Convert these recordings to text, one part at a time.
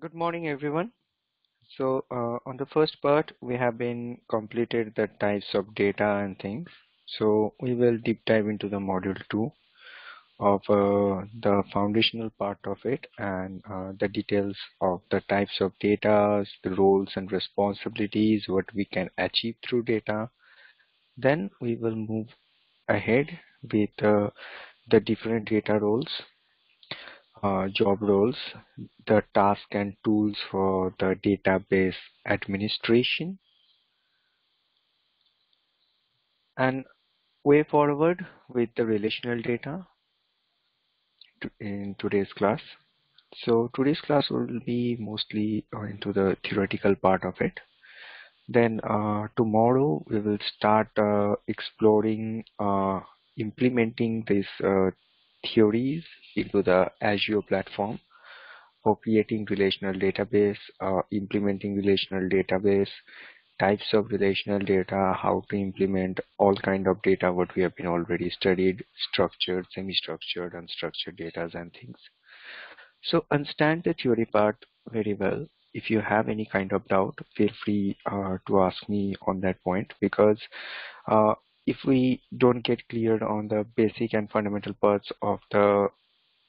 Good morning, everyone. So uh, on the first part, we have been completed the types of data and things. So we will deep dive into the module two of uh, the foundational part of it and uh, the details of the types of data, the roles and responsibilities, what we can achieve through data. Then we will move ahead with uh, the different data roles uh, job roles, the task and tools for the database administration, and way forward with the relational data in today's class. So today's class will be mostly into the theoretical part of it. Then uh, tomorrow we will start uh, exploring uh, implementing these uh, theories into the Azure platform for creating relational database, uh, implementing relational database, types of relational data, how to implement all kind of data what we have been already studied, structured, semi-structured, unstructured data and things. So understand the theory part very well. If you have any kind of doubt, feel free uh, to ask me on that point because uh, if we don't get cleared on the basic and fundamental parts of the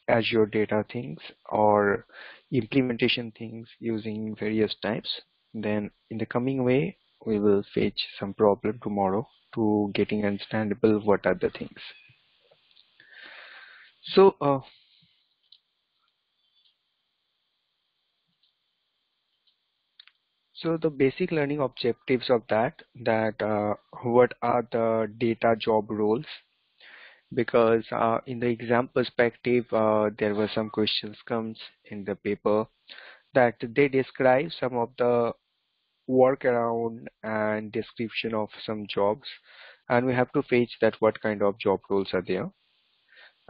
Azure data things or implementation things using various types, then in the coming way, we will face some problem tomorrow to getting understandable what are the things. So, uh, So the basic learning objectives of that, that uh, what are the data job roles? Because uh, in the exam perspective, uh, there were some questions comes in the paper that they describe some of the workaround and description of some jobs. And we have to fetch that what kind of job roles are there.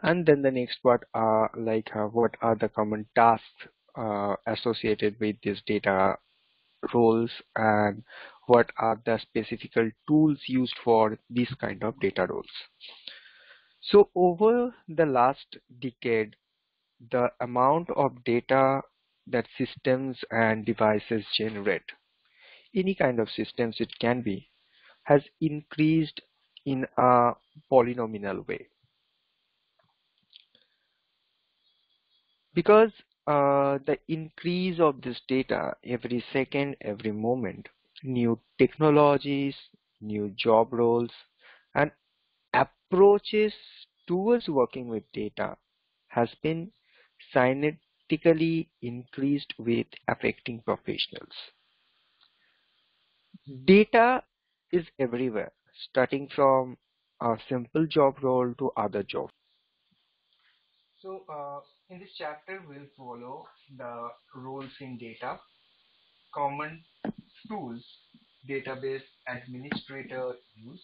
And then the next part are like uh, what are the common tasks uh, associated with this data roles? And what are the specific tools used for this kind of data roles. So over the last decade, the amount of data that systems and devices generate, any kind of systems it can be, has increased in a polynomial way. Because uh, the increase of this data every second, every moment, new technologies, new job roles, and approaches towards working with data has been significantly increased with affecting professionals. Data is everywhere, starting from a simple job role to other jobs. So uh, in this chapter, we'll follow the roles in data, common tools database administrator use,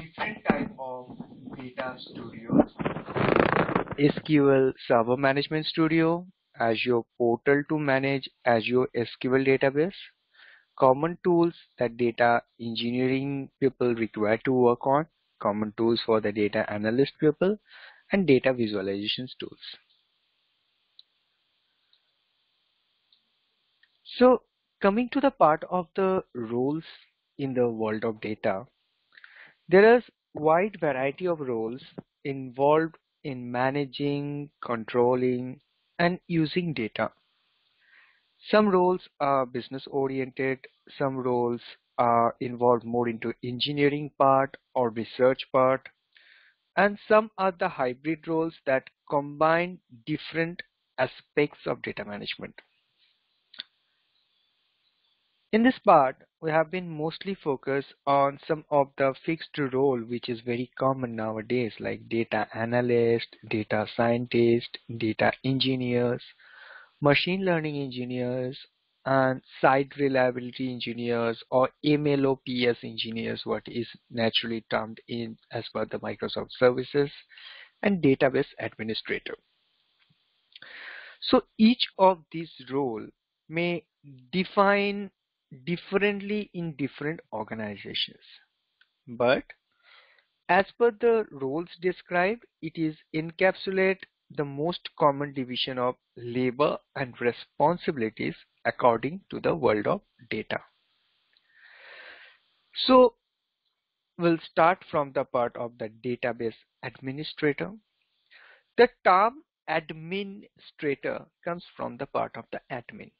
different type of data studios, SQL Server Management Studio, Azure Portal to manage Azure SQL database, common tools that data engineering people require to work on, common tools for the data analyst people, and data visualizations tools. So coming to the part of the roles in the world of data, there is wide variety of roles involved in managing, controlling, and using data. Some roles are business oriented, some roles are involved more into engineering part or research part, and some are the hybrid roles that combine different aspects of data management. In this part, we have been mostly focused on some of the fixed role which is very common nowadays like data analyst, data scientist, data engineers, machine learning engineers, and site reliability engineers or MLOps engineers, what is naturally termed in as per the Microsoft services, and database administrator. So each of these role may define differently in different organizations. But as per the roles described, it is encapsulate the most common division of labor and responsibilities according to the world of data. So we'll start from the part of the database administrator. The term administrator comes from the part of the admin.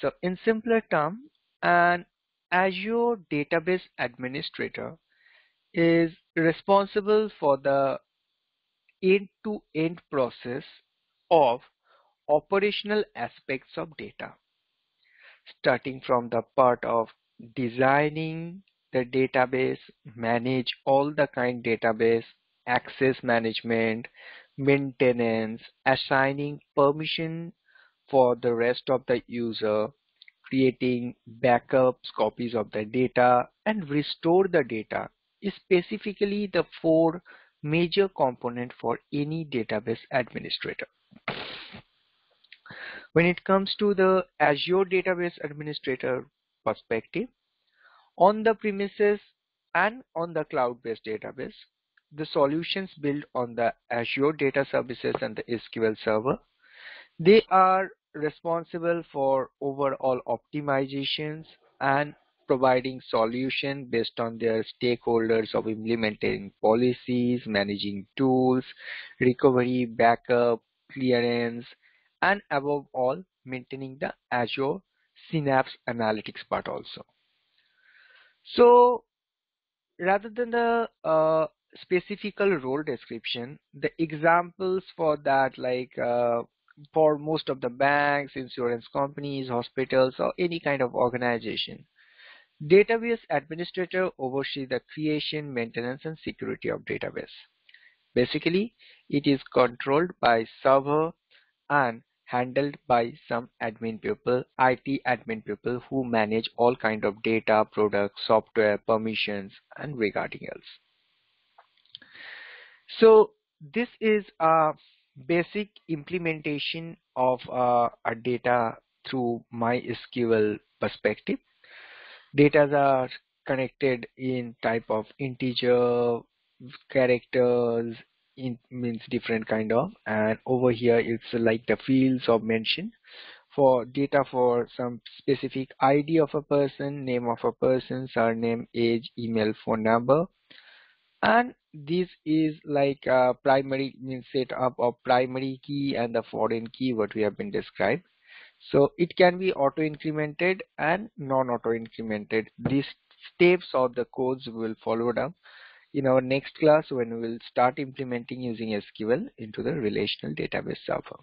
So in simpler term, an Azure database administrator is responsible for the end-to-end -end process of operational aspects of data, starting from the part of designing the database, manage all the kind database, access management, maintenance, assigning permission for the rest of the user, creating backups, copies of the data, and restore the data is specifically the four major component for any database administrator. When it comes to the Azure Database Administrator perspective, on the premises and on the cloud-based database, the solutions built on the Azure Data Services and the SQL Server, they are responsible for overall optimizations and providing solution based on their stakeholders of implementing policies, managing tools, recovery, backup, clearance, and above all, maintaining the Azure Synapse Analytics part also. So rather than the uh, specific role description, the examples for that like uh, for most of the banks, insurance companies, hospitals, or any kind of organization. Database administrator oversees the creation, maintenance, and security of database. Basically, it is controlled by server and handled by some admin people, IT admin people who manage all kind of data, products, software, permissions, and regarding else. So this is a basic implementation of uh, a data through MySQL perspective. Data are connected in type of integer, characters, in means different kind of and over here it's like the fields of mention for data for some specific ID of a person, name of a person, surname, age, email, phone number, and this is like a primary means set up of primary key and the foreign key what we have been described. So it can be auto incremented and non auto incremented these steps of the codes will follow up in our next class when we will start implementing using SQL into the relational database server